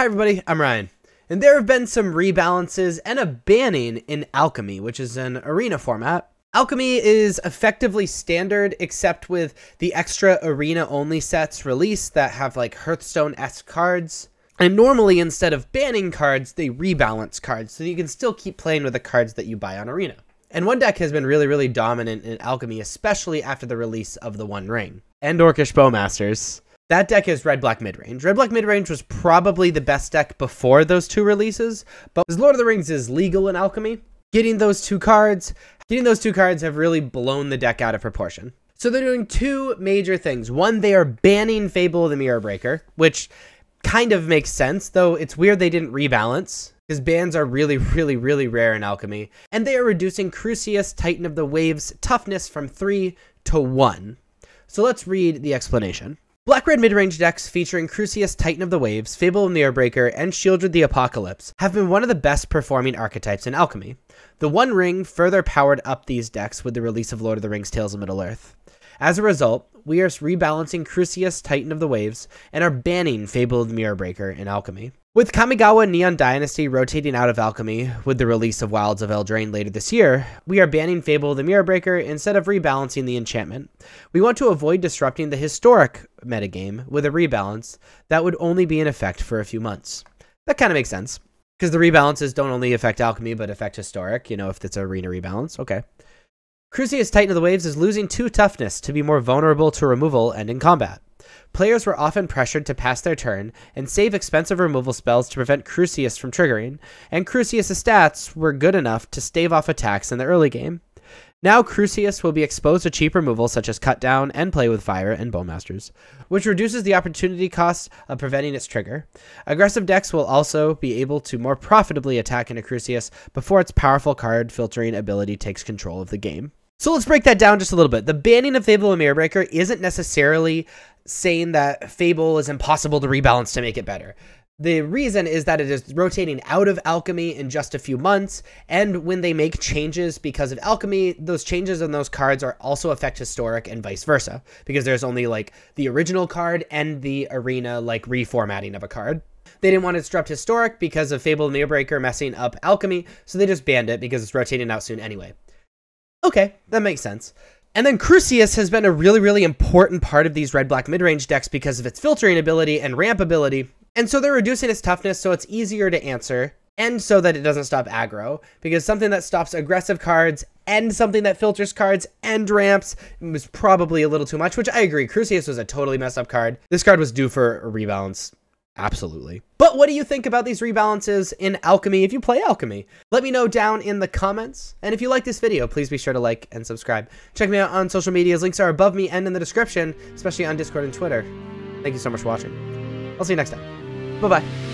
Hi everybody, I'm Ryan. And there have been some rebalances and a banning in Alchemy, which is an arena format. Alchemy is effectively standard except with the extra arena only sets released that have like Hearthstone-esque cards. And normally instead of banning cards, they rebalance cards so you can still keep playing with the cards that you buy on arena. And one deck has been really, really dominant in Alchemy, especially after the release of the One Ring and Orcish Bowmasters. That deck is Red Black Midrange. Red Black Midrange was probably the best deck before those two releases, but as Lord of the Rings is legal in Alchemy, getting those two cards, getting those two cards have really blown the deck out of proportion. So they're doing two major things. One, they are banning Fable of the Mirror Breaker, which kind of makes sense, though it's weird they didn't rebalance because bans are really, really, really rare in Alchemy. And they are reducing Crucius, Titan of the Waves, toughness from 3 to 1. So let's read the explanation. Black Red midrange decks featuring Crucius Titan of the Waves, Fable of the Mirror-Breaker, and Sheoldred the Apocalypse have been one of the best performing archetypes in Alchemy. The One Ring further powered up these decks with the release of Lord of the Rings Tales of Middle Earth. As a result, we are rebalancing Crucius Titan of the Waves and are banning Fable of the Mirrorbreaker in Alchemy. With Kamigawa Neon Dynasty rotating out of Alchemy with the release of Wilds of Eldraine later this year, we are banning Fable the Mirrorbreaker instead of rebalancing the enchantment. We want to avoid disrupting the historic metagame with a rebalance that would only be in effect for a few months. That kind of makes sense, because the rebalances don't only affect Alchemy but affect historic, you know, if it's a arena rebalance. Okay. Crucius Titan of the Waves is losing 2 toughness to be more vulnerable to removal and in combat. Players were often pressured to pass their turn and save expensive removal spells to prevent Crucius from triggering, and Crucius' stats were good enough to stave off attacks in the early game. Now Crucius will be exposed to cheap removal such as Cut Down and Play with Fire and Bowmasters, which reduces the opportunity cost of preventing its trigger. Aggressive decks will also be able to more profitably attack into Crucius before its powerful card filtering ability takes control of the game. So let's break that down just a little bit. The banning of Fable and Mirrorbreaker isn't necessarily saying that Fable is impossible to rebalance to make it better. The reason is that it is rotating out of Alchemy in just a few months, and when they make changes because of Alchemy, those changes on those cards are also affect Historic and vice versa, because there's only like the original card and the arena like reformatting of a card. They didn't want to disrupt Historic because of Fable and Mirrorbreaker messing up Alchemy, so they just banned it because it's rotating out soon anyway. Okay, that makes sense. And then Crucius has been a really, really important part of these red-black mid-range decks because of its filtering ability and ramp ability. And so they're reducing its toughness so it's easier to answer, and so that it doesn't stop aggro. Because something that stops aggressive cards and something that filters cards and ramps was probably a little too much, which I agree. Crucius was a totally messed up card. This card was due for a rebalance Absolutely. But what do you think about these rebalances in Alchemy if you play Alchemy? Let me know down in the comments. And if you like this video, please be sure to like and subscribe. Check me out on social medias. Links are above me and in the description, especially on Discord and Twitter. Thank you so much for watching. I'll see you next time. Bye-bye.